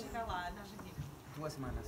chegar lá na Argentina? Duas semanas.